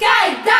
Gaida!